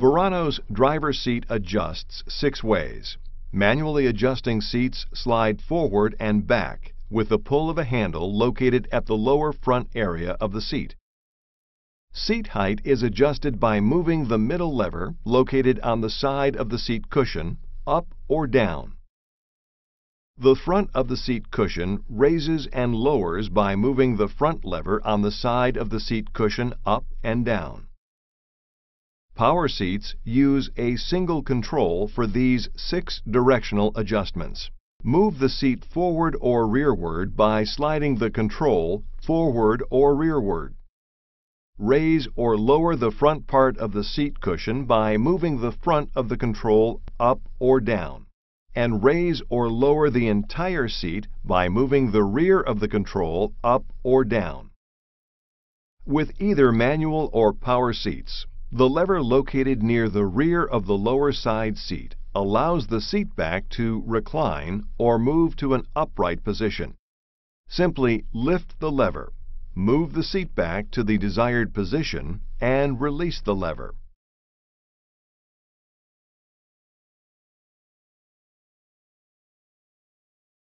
Verano's driver seat adjusts six ways. Manually adjusting seats slide forward and back with the pull of a handle located at the lower front area of the seat. Seat height is adjusted by moving the middle lever located on the side of the seat cushion up or down. The front of the seat cushion raises and lowers by moving the front lever on the side of the seat cushion up and down. Power seats use a single control for these six directional adjustments. Move the seat forward or rearward by sliding the control forward or rearward. Raise or lower the front part of the seat cushion by moving the front of the control up or down. And raise or lower the entire seat by moving the rear of the control up or down. With either manual or power seats, the lever located near the rear of the lower side seat allows the seat back to recline or move to an upright position. Simply lift the lever, move the seat back to the desired position, and release the lever.